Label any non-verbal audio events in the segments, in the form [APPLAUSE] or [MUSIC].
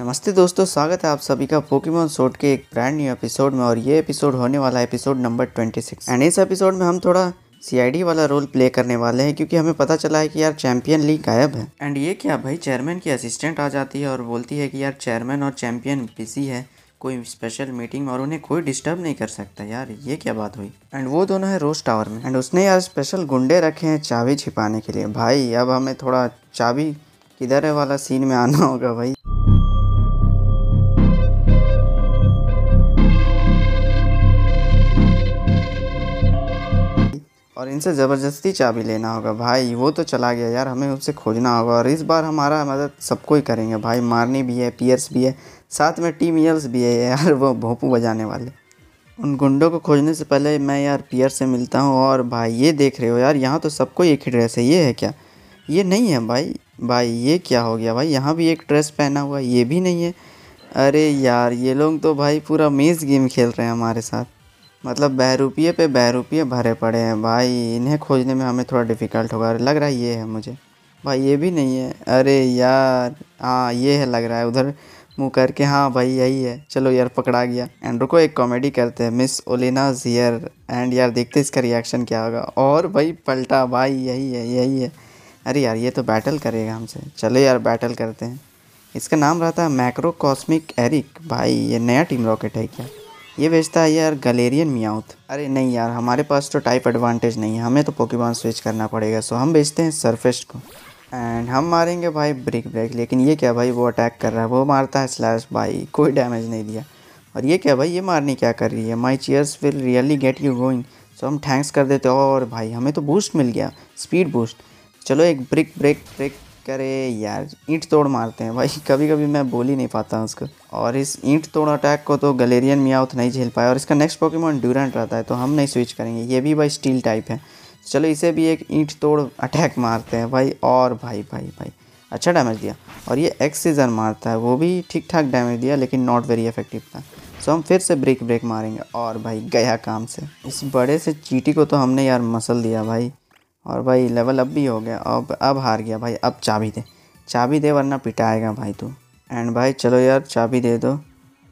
नमस्ते दोस्तों, स्वागत है आप सभी का पोकेमोन सोड के एक ब्रांड न्यू एपिसोड में और ये एपिसोड होने वाला है एपिसोड नंबर 26 एंड इस एपिसोड में हम थोड़ा सीआईडी वाला रोल प्ले करने वाले हैं क्योंकि हमें पता चला है कि यार चैंपियन लीग गायब है। एंड ये क्या भाई चेयरमैन की असिस्टेंट आ जाती है और बोलती है कि यार चेयरमैन और चैंपियन बिज़ी है, कोई स्पेशल मीटिंग और उन्हें कोई डिस्टर्ब नहीं कर सकता यार, ये क्या बात हुई? एंड वो दोनों है रोज टावर में। एंड उसने यार स्पेशल गुंडे रखे हैं चाबी छिपाने के लिए। भाई, अब हमें थोड़ा चाबी किधर है वाला सीन में आना होगा भाई। और इनसे ज़बरदस्ती चाबी लेना होगा। भाई, वो तो चला गया यार, हमें उससे खोजना होगा और इस बार हमारा मदद सबको ही करेंगे। भाई, मारनी भी है, पियर्स भी है, साथ में टीम यल्स भी है यार, वो भोंपू बजाने वाले। उन गुंडों को खोजने से पहले मैं यार पियर से मिलता हूँ और भाई, ये देख रहे हो यार, यहाँ तो सबको एक ही ड्रेस है, ये है क्या? ये नहीं है भाई। भाई, ये क्या हो गया भाई? यहाँ भी एक ड्रेस पहना हुआ, ये भी नहीं है। अरे यार, ये लोग तो भाई पूरा मेज़ गेम खेल रहे हैं हमारे साथ। मतलब बहरूपिये पे बहरूपिये भरे पड़े हैं। भाई, इन्हें खोजने में हमें थोड़ा डिफ़िकल्ट होगा। लग रहा है ये है मुझे। भाई, ये भी नहीं है। अरे यार हाँ ये है लग रहा है। उधर मुँह करके हाँ भाई, यही है। चलो यार, पकड़ा गया। एंड रुको, एक कॉमेडी करते हैं। मिस ओलिना जियर एंड यार, देखते इसका रिएक्शन क्या होगा। और भाई, पलटा। भाई, यही है यही है। अरे यार, ये तो बैटल करेगा हमसे। चलो यार बैटल करते हैं। इसका नाम रहता है मैक्रो कॉस्मिक एरिक भाई, ये नया टीम रॉकेट है क्या? ये भेजता है यार गलेरियन मियाउथ अरे नहीं यार, हमारे पास तो टाइप एडवांटेज नहीं है। हमें तो पोकेमॉन स्विच करना पड़ेगा। सो हम भेजते हैं सरफेस्ट को। एंड हम मारेंगे भाई ब्रिक ब्रेक लेकिन ये क्या भाई, वो अटैक कर रहा है। वो मारता है स्लैश भाई। कोई डैमेज नहीं दिया। और ये क्या भाई, ये मारनी क्या कर रही है? My chairs will really get you going so हम थैंक्स कर देते और भाई, हमें तो बूस्ट मिल गया। स्पीड बूस्ट चलो एक ब्रिक ब्रेक ब्रेक करे यार, ईंट तोड़ मारते हैं। भाई कभी कभी मैं बोल ही नहीं पाता उसको। और इस ईंट तोड़ अटैक को तो गलेरियन मियाउथ नहीं झेल पाया। और इसका नेक्स्ट पोकेमोन ड्यूरेंट रहता है तो हम नहीं स्विच करेंगे। ये भी भाई स्टील टाइप है। चलो, इसे भी एक ईंट तोड़ अटैक मारते हैं भाई। और भाई भाई भाई अच्छा डैमेज दिया। और ये एक्स सीज़न मारता है, वो भी ठीक ठाक डैमेज दिया, लेकिन नॉट वेरी इफ़ेक्टिव था। सो हम फिर से ब्रेक ब्रेक मारेंगे। और भाई, गया काम से। इस बड़े से चीटी को तो हमने यार मसल दिया भाई। और भाई लेवल अप भी हो गया। अब अब हार गया भाई। अब चाबी दे। चाबी दे वरना पिटाएगा भाई तू। एंड भाई चलो यार, चाबी दे दो।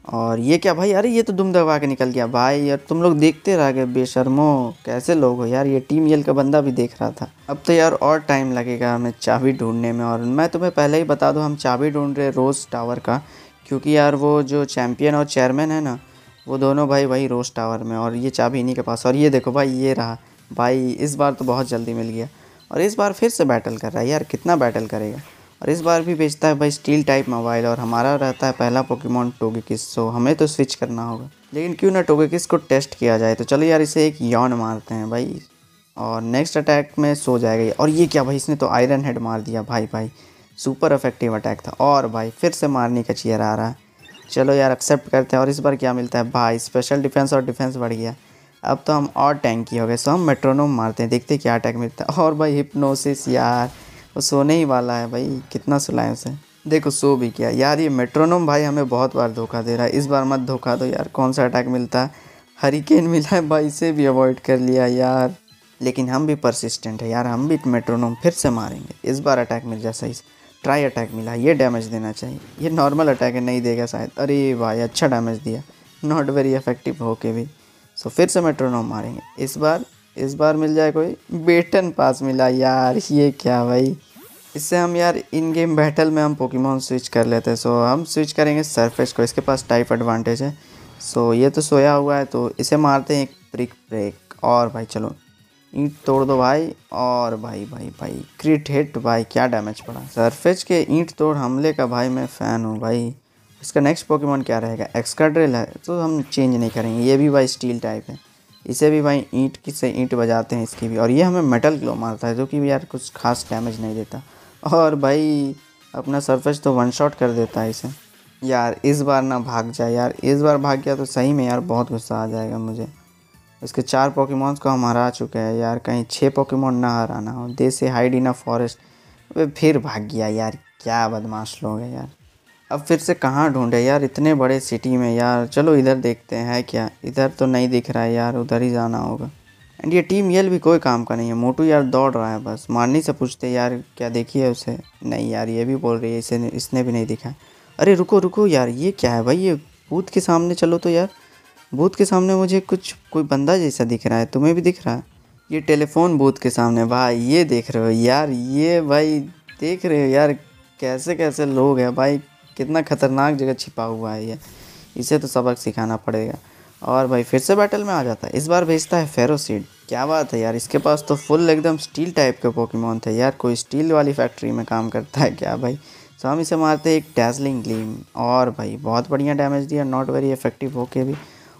और ये क्या भाई? अरे ये तो दुम दबा के निकल गया। भाई यार, तुम लोग देखते रह गए बेशर्मो। कैसे लोग हो यार? ये टीम यल का बंदा भी देख रहा था। अब तो यार और टाइम लगेगा हमें चाबी ढूँढने में। और मैं तुम्हें पहले ही बता दूँ, हम चाबी ढूंढ रहे रोज़ टावर का। क्योंकि यार वो जो चैम्पियन और चेयरमैन है ना, वो दोनों भाई वही रोज़ टावर में और ये चाबी इन्हीं के पास। और ये देखो भाई, ये रहा। भाई, इस बार तो बहुत जल्दी मिल गया। और इस बार फिर से बैटल कर रहा है यार, कितना बैटल करेगा। और इस बार भी बेचता है भाई स्टील टाइप मोबाइल और हमारा रहता है पहला पोकेमोन टोगेकिस सो हमें तो स्विच करना होगा। लेकिन क्यों ना टोगेकिस को टेस्ट किया जाए तो चलो यार इसे एक यौन मारते हैं भाई। और नेक्स्ट अटैक में सो जाएगा और ये क्या भाई, इसने तो आयरन हेड मार दिया भाई भाई। सुपर इफ़ेक्टिव अटैक था। और भाई, फिर से मारने का चेयर आ रहा है। चलो यार एक्सेप्ट करते हैं। और इस बार क्या मिलता है? भाई स्पेशल डिफेंस और डिफेंस बढ़ गया। अब तो हम और टैंकी हो गए सो हम मेट्रोनोम मारते हैं, देखते हैं क्या अटैक मिलता है। और भाई हिप्नोसिस यार, वो सोने ही वाला है भाई, कितना सुलाए उसे। देखो सो भी किया। यार ये मेट्रोनोम भाई हमें बहुत बार धोखा दे रहा है, इस बार मत धोखा दो यार, कौन सा अटैक मिलता है? हरिकेन मिला है भाई, इसे भी अवॉइड कर लिया यार। लेकिन हम भी परसिस्टेंट है यार, हम भी मेट्रोनोम फिर से मारेंगे। इस बार अटैक मिल जाए सही ट्राई अटैक मिला, ये डैमेज देना चाहिए। ये नॉर्मल अटैक है, नहीं देगा शायद। अरे भाई अच्छा डैमेज दिया। नॉट वेरी इफ़ेक्टिव हो के भी। सो फिर से मेट्रोनोम मारेंगे। इस बार इस बार मिल जाए कोई? बेटन पास मिला यार, ये क्या भाई? इससे हम यार इन गेम बैटल में हम पोकेमोन स्विच कर लेते हैं। सो हम स्विच करेंगे सरफेस को। इसके पास टाइप एडवांटेज है। सो ये तो सोया हुआ है तो इसे मारते हैं एक ब्रिक ब्रेक और भाई, चलो। ईंट तोड़ दो भाई। और भाई भाई भाई क्रिट हिट भाई, क्या डैमेज पड़ा। सरफेज के ईंट तोड़ हमले का भाई, मैं फ़ैन हूँ भाई। इसका नेक्स्ट पोकेमोन क्या रहेगा? एक्सकाड्रिल है तो हम चेंज नहीं करेंगे। ये भी भाई स्टील टाइप है। इसे भी भाई ईंट से ईंट बजाते हैं इसकी भी। और ये हमें मेटल ग्लो मारता है, जो कि यार कुछ खास डैमेज नहीं देता। और भाई, अपना सरफेस तो वन शॉट कर देता है इसे। यार, इस बार ना भाग जाए यार, इस बार भाग गया तो सही में यार बहुत गुस्सा आ जाएगा मुझे। इसके चार पोकेमोन्स को हम हरा चुके हैं। यार, कहीं छः पोकेमोन ना हराना हो। दे से हाइड इन अ फॉरेस्ट फिर भाग गया। यार, क्या बदमाश लोग हैं यार। अब फिर से कहाँ ढूंढे? यार, इतने बड़े सिटी में यार। चलो इधर देखते हैं क्या। इधर तो नहीं दिख रहा है यार, उधर ही जाना होगा। एंड ये टीम यल भी कोई काम का नहीं है। मोटू यार दौड़ रहा है बस। मारनी से पूछते यार, क्या देखिए उसे? नहीं यार, ये भी बोल रही है, इसे, इसने भी नहीं दिखा अरे, रुको रुको यार, ये क्या है भाई? ये भूत के सामने चलो तो यार। भूत के सामने मुझे कुछ, कोई बंदा जैसा दिख रहा है, तुम्हें भी दिख रहा है? ये टेलीफोन बूथ के सामने, भाई, ये देख रहे हो यार, ये भाई देख रहे हो यार कैसे कैसे लोग हैं भाई कितना खतरनाक जगह छिपा हुआ है ये। इसे तो सबक सिखाना पड़ेगा। और भाई, फिर से बैटल में आ जाता है। इस बार भेजता है फेरोसीड क्या बात है यार, इसके पास तो फुल एकदम स्टील टाइप के पोकेमोन थे यार। कोई स्टील वाली फैक्ट्री में काम करता है क्या भाई? तो हम इसे मारते हैं एक डैजलिंग ग्लीम और भाई, बहुत बढ़िया डैमेज दिया। नॉट वेरी इफ़ेक्टिव होके भी।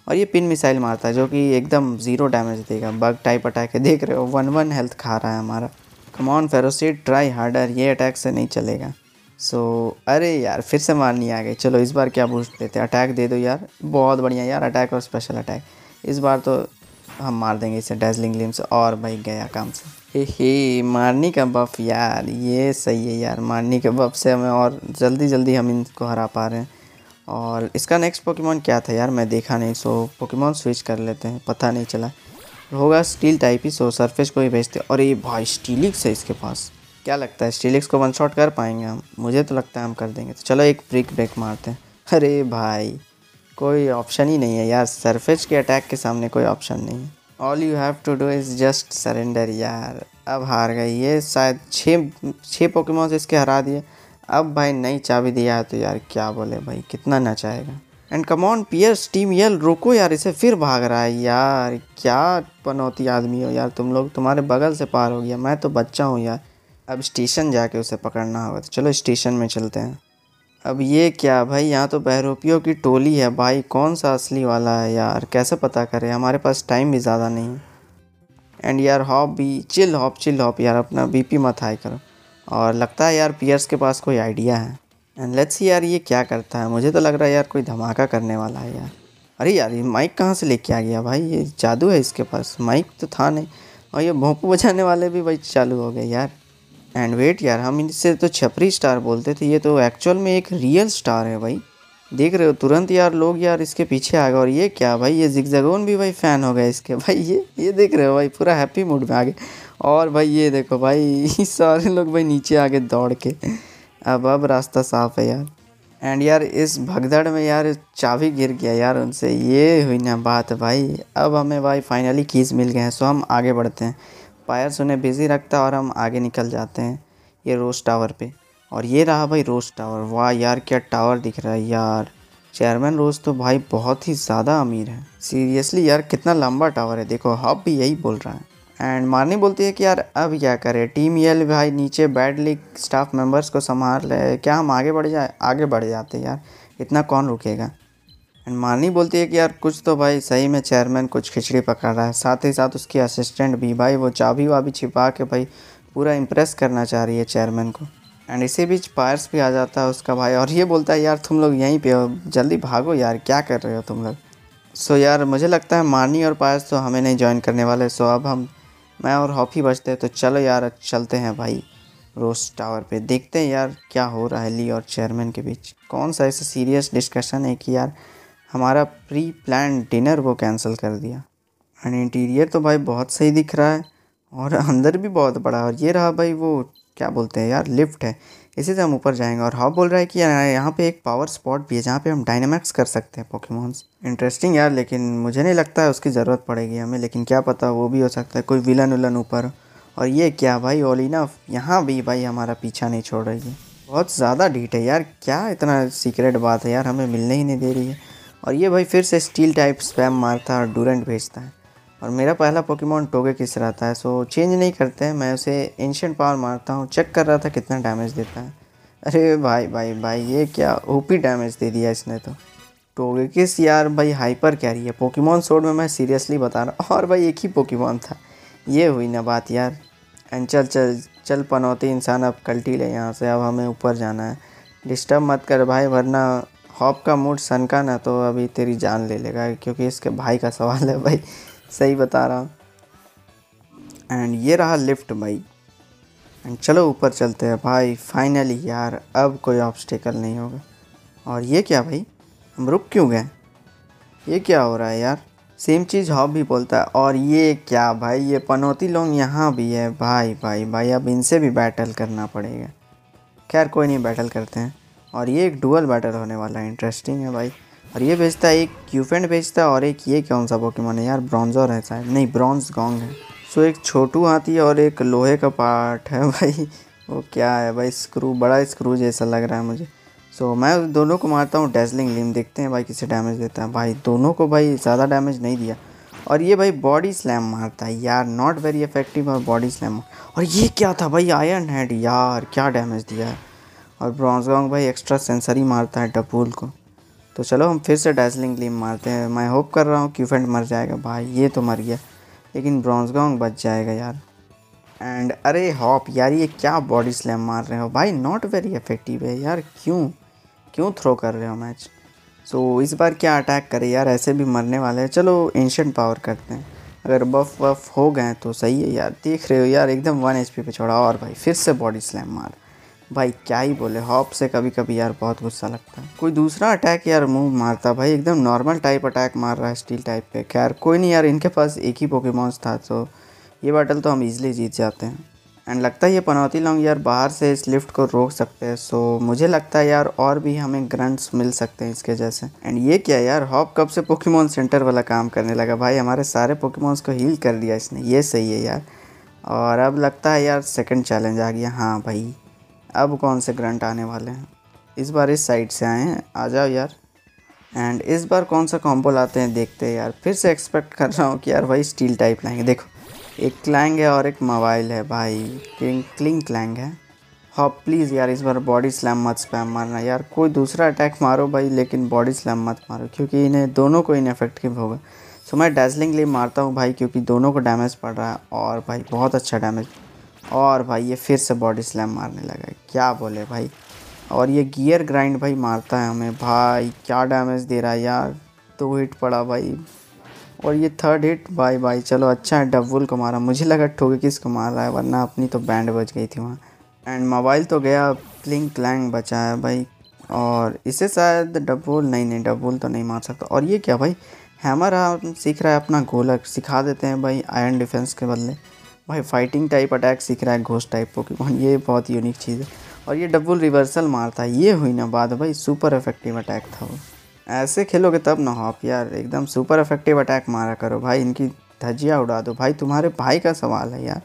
और ये पिन मिसाइल मारता है, जो कि एकदम ज़ीरो डैमेज देगा। बग टाइप अटैक है, देख रहे हो। वन वन हेल्थ खा रहा है हमारा। Come on Ferroseed try harder ये अटैक से नहीं चलेगा। सो so, अरे यार फिर से मारनी आ गई। चलो इस बार क्या बूस्ट देते हैं? अटैक दे दो यार। बहुत बढ़िया यार अटैक और स्पेशल अटैक इस बार तो हम मार देंगे इसे डेजलिंग लिम से और भाई गया काम से। हे हे मारनी का बफ यार ये सही है यार। मारनी के बफ से हमें और जल्दी जल्दी हम इनको हरा पा रहे हैं। और इसका नेक्स्ट पोकेमोन क्या था यार? मैं देखा नहीं सो पोकेमोन स्विच कर लेते हैं। पता नहीं चला। होगा स्टील टाइप ही सो सरफेस को ही भेजते और ये भाई स्टीलिक्स है इसके पास। क्या लगता है? स्टीलिक्स को वन शॉट कर पाएँगे हम? मुझे तो लगता है हम कर देंगे। तो चलो एक ब्रिक ब्रेक मारते हैं। अरे भाई, कोई ऑप्शन ही नहीं है यार। सरफेस के अटैक के सामने कोई ऑप्शन नहीं है। All you have to do is just surrender यार। अब हार गई ये, शायद छः छः पोकेमोन इसके हरा दिए। अब भाई नई चाबी दिया है तो यार क्या बोले भाई, कितना ना चाहेगा एंड कमॉन पियर्स टीम यल रुको यार, इसे फिर भाग रहा है यार। क्या पनौती आदमी हो यार, तुम लोग, तुम्हारे बगल से पार हो गया। मैं तो बच्चा हूँ यार। अब स्टेशन जाके उसे पकड़ना होगा तो चलो स्टेशन में चलते हैं। अब ये क्या भाई, यहाँ तो बहरूपियों की टोली है भाई, कौन सा असली वाला है यार, कैसे पता करें, हमारे पास टाइम भी ज़्यादा नहीं एंड यार हॉप भी चिल हॉप चिल हॉप यार, अपना बीपी मत हाई करो। और लगता है यार पियर्स के पास कोई आइडिया है। एंड लेट्स यार ये क्या करता है, मुझे तो लग रहा है यार कोई धमाका करने वाला है यार। अरे यार ये माइक कहाँ से लेके आ गया भाई, ये जादू है इसके पास माइक तो था नहीं। और ये भोंपू बजाने वाले भी भाई चालू हो गए यार। एंड वेट यार, हम इनसे तो छपरी स्टार बोलते थे, ये तो एक्चुअल में एक रियल स्टार है भाई। देख रहे हो, तुरंत यार लोग यार इसके पीछे आ गए, और ये क्या भाई, ये जिगजगोन भी भाई फ़ैन हो गए इसके। भाई ये ये देख रहे हो भाई, पूरा हैप्पी मूड में आ गए। और भाई ये देखो भाई, [LAUGHS] सारे लोग भाई नीचे आ गए दौड़ के। अब अब रास्ता साफ़ है यार। एंड यार इस भगदड़ में यार चाबी गिर गया यार उनसे। ये हुई ना बात भाई। अब हमें भाई फाइनली कीज़ मिल गए हैं सो हम आगे बढ़ते हैं। पायर्स उन्हें बिज़ी रखता है और हम आगे निकल जाते हैं, ये रोज़ टावर पे। और ये रहा भाई रोज़ टावर वाह यार, क्या टावर दिख रहा है यार। चेयरमैन रोज़ तो भाई बहुत ही ज़्यादा अमीर है। सीरियसली यार, कितना लंबा टावर है। देखो हब भी यही बोल रहा है। एंड मारनी बोलती है कि यार, अब क्या करें? टीम यल भाई नीचे बैड लीग स्टाफ मेंबर्स को संभाल रहे क्या हम आगे बढ़ जाए? आगे बढ़ जाते यार। इतना कौन रुकेगा? एंड मारनी बोलती है कि यार, कुछ तो भाई सही में चेयरमैन कुछ खिचड़ी पकड़ रहा है। साथ ही साथ उसकी असिस्टेंट भी, भाई वो चाबी वाबी छिपा के भाई पूरा इम्प्रेस करना चाह रही है चेयरमैन को। एंड इसी बीच पायर्स भी आ जाता है उसका भाई और ये बोलता है, यार, तुम लोग यहीं पे हो। जल्दी भागो यार, क्या कर रहे हो तुम लोग? सो so यार, मुझे लगता है मारनी और पायर्स तो हमें नहीं ज्वाइन करने वाले। सो अब हम, मैं और हॉफी बचते हैं तो चलो यार चलते हैं भाई रोज टावर पे। देखते हैं यार, क्या हो रहा है ली और चेयरमैन के बीच। कौन सा ऐसा सीरियस डिस्कशन है कि यार हमारा प्री प्लान डिनर वो कैंसिल कर दिया। एंड इंटीरियर तो भाई बहुत सही दिख रहा है और अंदर भी बहुत बड़ा और ये रहा भाई वो, क्या बोलते हैं यार लिफ्ट है। इसी से हम ऊपर जाएँगे और हॉप बोल रहा है कि यार यहाँ पे एक पावर स्पॉट भी है जहाँ पे हम डायनामैक्स कर सकते हैं पोकेमोन्स इंटरेस्टिंग यार, लेकिन मुझे नहीं लगता है उसकी ज़रूरत पड़ेगी हमें, लेकिन क्या पता वो भी हो सकता है, कोई विलन उलन ऊपर। और ये क्या भाई ओलिना यहाँ भी भाई हमारा पीछा नहीं छोड़ रही है। बहुत ज़्यादा डीट है यार, क्या इतना सीक्रेट बात है यार, हमें मिलने ही नहीं दे रही है। और ये भाई फिर से स्टील टाइप स्पैम मारता है और डूरेंट भेजता है। और मेरा पहला पोकेमोन टोगे किस रहता है सो चेंज नहीं करते हैं मैं उसे एंशियंट पावर मारता हूँ चेक कर रहा था कितना डैमेज देता है। अरे भाई भाई भाई, ये क्या ओपी डैमेज दे दिया इसने तो। टोगे किस यार भाई हाइपर कैरी है पोकेमोन सोड में मैं सीरियसली बता रहा हूँ, और भाई एक ही पोकेमोन था। ये हुई ना बात यार। एंड चल चल चल पनौती, इंसान अब कल्टी ले यहाँ से, अब हमें ऊपर जाना है। डिस्टर्ब मत कर भाई, वरना हॉप का मूड, सन का ना तो अभी तेरी जान ले लेगा, क्योंकि इसके भाई का सवाल है भाई। सही बता रहा हूँ। एंड ये रहा लिफ्ट भाई। एंड चलो ऊपर चलते हैं भाई। फाइनली यार, अब कोई ऑब्स्टिकल नहीं होगा। और ये क्या भाई? हम रुक क्यों गए? ये क्या हो रहा है यार? सेम चीज़ हॉप भी बोलता है। और ये क्या भाई? ये पनौती लोग यहाँ भी है। भाई भाई भाई, अब इनसे भी बैटल करना पड़ेगा। खैर, कोई नहीं बैटल करते हैं। और ये एक डुअल बैटल होने वाला है। इंटरेस्टिंग है भाई। और ये भेजता है, एक क्यूफेंड भेजता है और एक ये कौन सा पोकेमोन है? यार ब्रॉन्जर है शायद। नहीं ब्रॉन्ज गॉन्ग है। सो एक छोटू हाथी और एक लोहे का पार्ट है भाई। वो क्या है भाई? स्क्रू बड़ा स्क्रू जैसा लग रहा है मुझे। सो मैं दोनों को मारता हूँ डेजलिंग लिम देखते हैं भाई किसे डैमेज देता है। भाई, दोनों को भाई ज़्यादा डैमेज नहीं दिया। और ये भाई बॉडी स्लैम मारता है। यार नॉट वेरी इफ़ेक्टिव और बॉडी स्लैम और ये क्या था भाई? आयरन हेड यार, क्या डैमेज दिया है। और ब्रॉन्ज ब्रॉन्जगोंग भाई एक्स्ट्रा सेंसरी मारता है डबूल को। तो चलो हम फिर से डैजलिंग लिम मारते हैं। मैं होप कर रहा हूँ क्यूफेंट मर जाएगा। भाई ये तो मर गया। लेकिन ब्रॉन्जगोंग बच जाएगा यार। एंड अरे हॉप यार ये क्या बॉडी स्लैम मार रहे हो? भाई नॉट वेरी इफ़ेक्टिव है यार। क्यों? क्यों थ्रो कर रहे हो मैच सो so, इस बार क्या अटैक करें यार? ऐसे भी मरने वाले हैं। चलो एंशंट पावर करते हैं। अगर बफ वफ हो गए तो सही है यार। देख रहे हो यार एकदम वन एच पे छोड़ा। और भाई फिर से बॉडी स्लैम मार। भाई क्या ही बोले, हॉप से कभी कभी यार बहुत गुस्सा लगता है। कोई दूसरा अटैक यार मुँह मारता भाई, एकदम नॉर्मल टाइप अटैक मार रहा है स्टील टाइप पे। खैर, कोई नहीं यार, इनके पास एक ही पोकेमॉन्स था तो ये बैटल तो हम इजीली जीत जाते हैं। एंड लगता है ये पनौती लॉन्ग यार बाहर से इस लिफ्ट को रोक सकते हैं सो मुझे लगता है यार और भी हमें ग्रंट्स मिल सकते हैं इसके जैसे। एंड ये क्या यार, हॉप कब से पोकेमोन सेंटर वाला काम करने लगा? भाई हमारे सारे पोकेमोन्स को हील कर दिया इसने, ये सही है यार। और अब लगता है यार सेकंड चैलेंज आ गया। हाँ भाई। अब कौन से ग्रंट आने वाले हैं? इस बार इस साइड से आए हैं। आ जाओ यार। एंड इस बार कौन सा कॉम्बो लाते हैं देखते हैं यार। फिर से एक्सपेक्ट कर रहा हूँ कि यार भाई स्टील टाइप लाएँगे। देखो, एक क्लैंग है और एक मोबाइल है भाई। क्लिंग क्लिंग क्लैंग है। हाँ प्लीज़ यार, इस बार बॉडी स्लैम मत स्पैम मारना। यार, कोई दूसरा अटैक मारो भाई, लेकिन बॉडी स्लैम मत मारो, क्योंकि इन्हें, दोनों को इनफेक्टिव होगा। सो मैं डेजलिंगली मारता हूँ भाई, क्योंकि दोनों को डैमेज पड़ रहा है। और भाई, बहुत अच्छा डैमेज और भाई ये फिर से बॉडी स्लैम मारने लगा है। क्या बोले भाई? और ये गियर ग्राइंड भाई मारता है हमें। भाई, क्या डैमेज दे रहा है यार? तो हिट पड़ा भाई। और ये थर्ड हिट भाई बाय चलो अच्छा है डबुल को मारा। मुझे लगा ठोके किसको मार रहा है, वरना अपनी तो बैंड बच गई थी वहाँ। एंड मोबाइल तो गया क्लिंग क्लैंग बचा है भाई। और इसे शायद डबुल नहीं नहीं डबुल तो नहीं मार सकता। और ये क्या भाई? हैमर हम सीख रहा है अपना गोलक। सिखा देते हैं भाई आयरन डिफेंस के बदले। भाई फाइटिंग टाइप अटैक सीख रहा है घोष टाइप पोकेमोन ये बहुत यूनिक चीज़ है। और ये डबल रिवर्सल मारता है, ये हुई ना बात भाई सुपर इफ़ेक्टिव अटैक था वो। ऐसे खेलोगे तब ना हो आप यार, एकदम सुपर इफ़ेक्टिव अटैक मारा करो भाई, इनकी धजिया उड़ा दो। भाई, तुम्हारे भाई का सवाल है यार।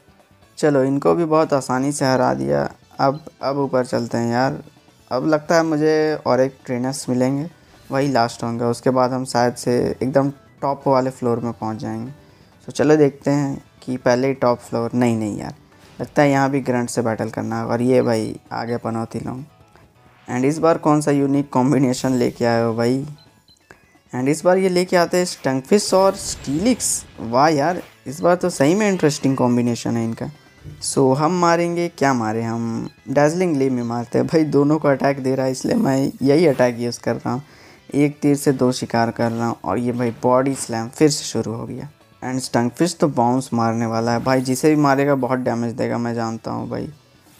चलो, इनको भी बहुत आसानी से हरा दिया। अब अब ऊपर चलते हैं यार। अब लगता है मुझे और एक ट्रेनर्स मिलेंगे। वही लास्ट होंगे, उसके बाद हम शायद से एकदम टॉप वाले फ्लोर में पहुँच जाएँगे। तो चलो देखते हैं कि पहले ही टॉप फ्लोर नहीं नहीं यार। लगता है यहाँ भी ग्रंट से बैटल करना और ये भाई आगे पनौती लूँ एंड इस बार कौन सा यूनिक कॉम्बिनेशन लेके आए हो भाई? एंड इस बार ये लेके आते हैं स्टंगफिश और स्टीलिक्स वाह यार इस बार तो सही में इंटरेस्टिंग कॉम्बिनेशन है इनका। सो so, हम मारेंगे क्या मारे हम? डार्जलिंग ले में मारते हैं। भाई दोनों को अटैक दे रहा है इसलिए मैं यही अटैक यूज़ कर रहा हूँ। एक तीर से दो शिकार कर रहा हूँ और ये भाई बॉडी स्लैम फिर से शुरू हो गया। एंड स्टंग फ़िश तो बाउंस मारने वाला है। भाई, जिसे भी मारेगा बहुत डैमेज देगा, मैं जानता हूँ भाई।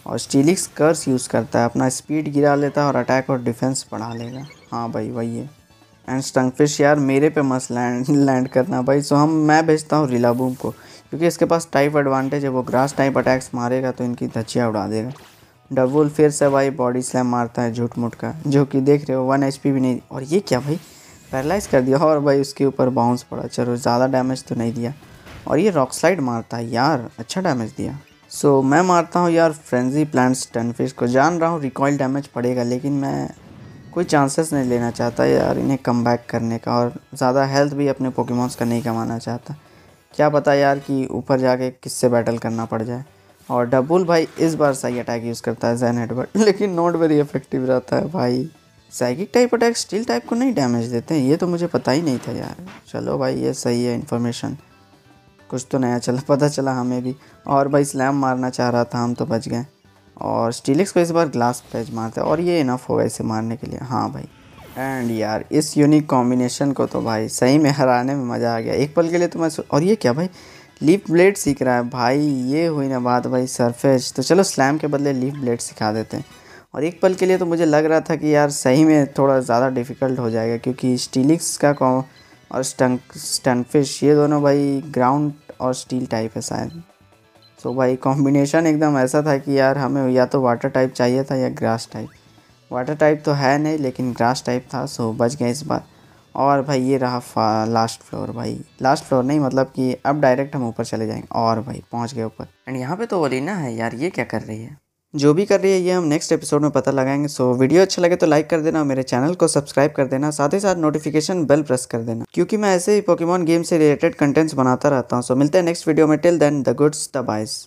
और स्टीलिक्स कर्स यूज़ करता है। अपना स्पीड गिरा लेता है और अटैक और डिफेंस बढ़ा लेगा। हाँ भाई, वही है। एंड स्टंग फ़िश यार, मेरे पे मस्त लैंड लैंड करना भाई। सो हम, मैं भेजता हूँ रिलाबूम को। क्योंकि इसके पास टाइप एडवांटेज है। वो ग्रास टाइप अटैक्स मारेगा तो इनकी धचिया उड़ा देगा। डबुल फिर से भाई बॉडी स्लैम मारता है झूठ मुठ का। जो कि देख रहे हो वन एच भी नहीं। और ये क्या भाई? पैरालाइज कर दिया और भाई उसके ऊपर बाउंस पड़ा। चलो ज़्यादा डैमेज तो नहीं दिया। और ये रॉक स्लाइड मारता है यार अच्छा डैमेज दिया। सो so, मैं मारता हूँ यार फ्रेंजी प्लांट्स टनफिश को। जान रहा हूँ रिकॉइल डैमेज पड़ेगा लेकिन मैं कोई चांसेस नहीं लेना चाहता यार इन्हें कम बैक करने का। और ज़्यादा हेल्थ भी अपने पोकेमोन्स का नहीं कमाना चाहता। क्या पता यार कि ऊपर जाके किससे बैटल करना पड़ जाए। और डबुल भाई इस बार सही अटैक यूज़ करता है जैन हेडबर्ट [LAUGHS] लेकिन नॉट वेरी इफ़ेक्टिव रहता है भाई। Psychic type attack steel type को नहीं डैमेज देते हैं। ये तो मुझे पता ही नहीं था यार। चलो भाई, ये सही है इन्फॉर्मेशन कुछ तो नया चला, पता चला हमें भी। और भाई स्लैम मारना चाह रहा था, हम तो बच गए। और स्टीलिक्स को इस बार ग्लास पेज मारते और ये इनफ होगा इसे मारने के लिए। हाँ भाई। एंड यार, इस यूनिक कॉम्बिनेशन को तो भाई, सही में हराने में मज़ा आ गया। एक पल के लिए तो मैं और ये क्या भाई? लीफ ब्लेड सीख रहा है। भाई, ये हुई ना बात भाई सरफेज तो चलो स्लैम के बदले लीफ ब्लेड सिखा देते हैं। और एक पल के लिए तो मुझे लग रहा था कि यार सही में थोड़ा ज़्यादा डिफ़िकल्ट हो जाएगा, क्योंकि स्टीलिक्स का और स्टंक स्टनफिश ये दोनों भाई ग्राउंड और स्टील टाइप है शायद। सो भाई कॉम्बिनेशन एकदम ऐसा था कि यार हमें या तो वाटर टाइप चाहिए था या ग्रास टाइप वाटर टाइप तो है नहीं, लेकिन ग्रास टाइप था सो बच गए इस बार। और भाई ये रहा लास्ट फ्लोर भाई। लास्ट फ्लोर नहीं मतलब कि अब डायरेक्ट हम ऊपर चले जाएँगे। और भाई पहुँच गए ऊपर। एंड यहाँ पे तो वलीना है, यार ये क्या कर रही है? जो भी कर रही है ये हम नेक्स्ट एपिसोड में पता लगाएँगे। सो वीडियो अच्छा लगे तो लाइक कर देना और मेरे चैनल को सब्सक्राइब कर देना, साथ ही साथ नोटिफिकेशन बेल प्रेस कर देना। क्योंकि मैं ऐसे ही पोकेमॉन गेम से रिलेटेड कंटेंट्स बनाता रहता हूँ। सो मिलते हैं नेक्स्ट वीडियो में। Till then the goods the byes